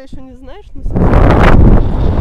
этого еще не знаешь, но